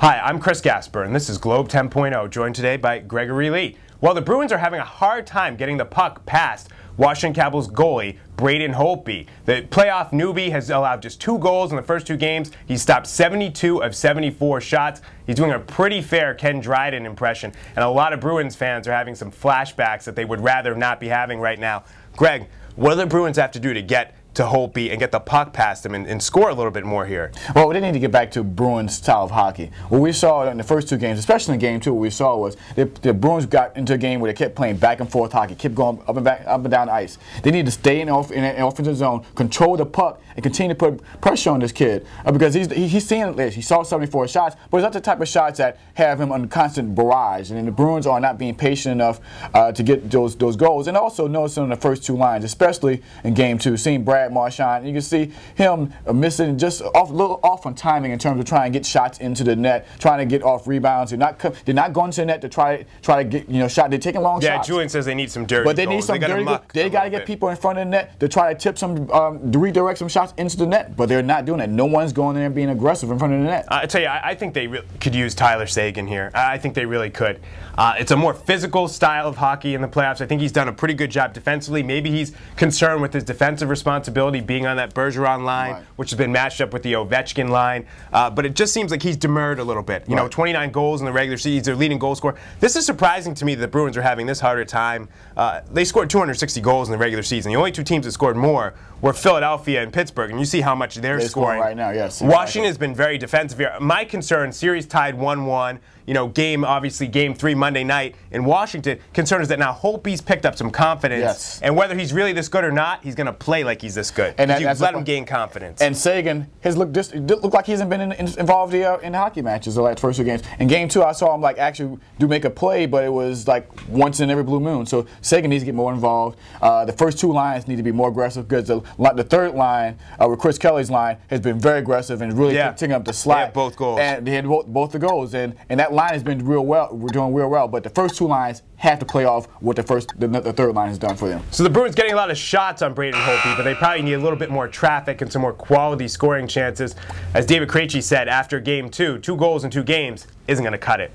Hi, I'm Chris Gasper, and this is Globe 10.0, joined today by Gregory Lee. While the Bruins are having a hard time getting the puck past Washington Capitals goalie Braden Holtby, the playoff newbie has allowed just two goals in the first two games. He's stopped 72 of 74 shots. He's doing a pretty fair Ken Dryden impression, and a lot of Bruins fans are having some flashbacks that they would rather not be having right now. Greg, what do the Bruins have to do to get to Holtby and get the puck past him and, and, score a little bit more here. Well, they need to get back to Bruins style of hockey. What we saw in the first two games, especially in game two, what we saw was the, the Bruins got into a game where they kept playing back and forth hockey, kept going up and back, up and down the ice. They need to stay in, off, in an offensive zone, control the puck, and continue to put pressure on this kid uh, because he's he, he's seeing this. He saw 74 shots, but it's not the type of shots that have him on constant barrage. And the Bruins are not being patient enough uh, to get those those goals. And also noticing in the first two lines, especially in game two, seeing Brad Marchand, you can see him missing just off, a little off on timing in terms of trying to get shots into the net, trying to get off rebounds. They're not they're not going to the net to try try to get you know shot. They're taking long yeah, shots. Yeah, Julien says they need some dirty. But they goals. need some they dirty. They got to get bit. people in front of the net to try to tip some, um, to redirect some shots into the net. But they're not doing it. No one's going there and being aggressive in front of the net. I tell you, I, I think they could use Tyler Seguin here. I think they really could. Uh, it's a more physical style of hockey in the playoffs. I think he's done a pretty good job defensively. Maybe he's concerned with his defensive responsibility being on that Bergeron line, right. which has been matched up with the Ovechkin line. Uh, but it just seems like he's demurred a little bit. You right. know, 29 goals in the regular season. He's their leading goal scorer. This is surprising to me that the Bruins are having this harder time. Uh, they scored 260 goals in the regular season. The only two teams that scored more were Philadelphia and Pittsburgh, and you see how much they're, they're scoring. right now. Yes. Washington has been very defensive here. My concern: series tied 1-1 you know, game, obviously game three Monday night in Washington. Concern is that now Holtby's picked up some confidence. Yes. And whether he's really this good or not, he's going to play like he's this good. And that, you let him gain confidence. And Seguin has looked just looked like he hasn't been in, in, involved here in hockey matches the last first two games. In game two, I saw him like actually do make a play, but it was like once in every blue moon. So Seguin needs to get more involved. Uh, the first two lines need to be more aggressive because the, the third line, uh, with Chris Kelly's line, has been very aggressive and really yeah. taking up the slack. both goals. And they had both, both the goals. And, and that line has been real well. We're doing real well, but the first two lines have to play off what the first, the, the third line has done for them. So the Bruins getting a lot of shots on Braden Holtby, but they probably need a little bit more traffic and some more quality scoring chances. As David Krejci said after game two, two goals in two games isn't going to cut it.